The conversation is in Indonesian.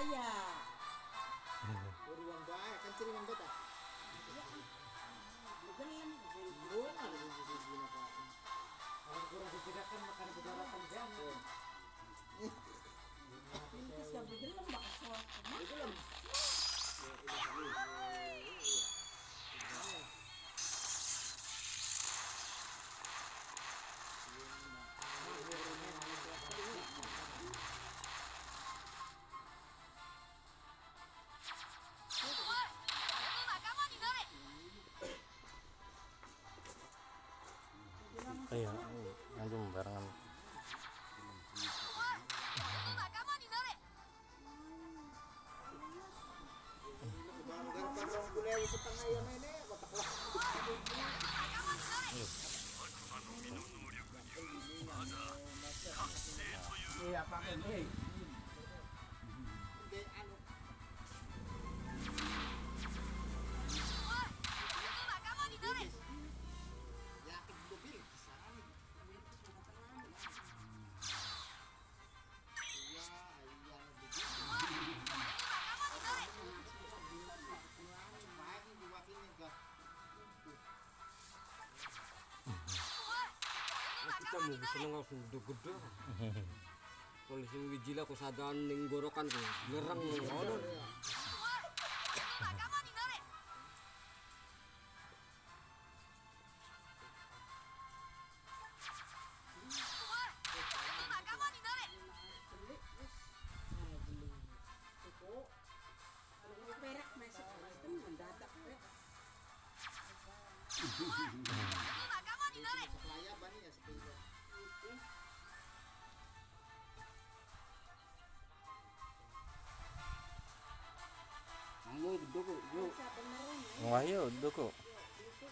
saya. Uruan bae, kan ciri man Iya, anjing barengan. Barang pa mau bisa nggak sudah gede kalau sing wiji lah kusadaan ning gorokan tuh ngerang ngono yuk Sa pemeran, Wah, iya.